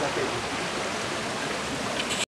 だけ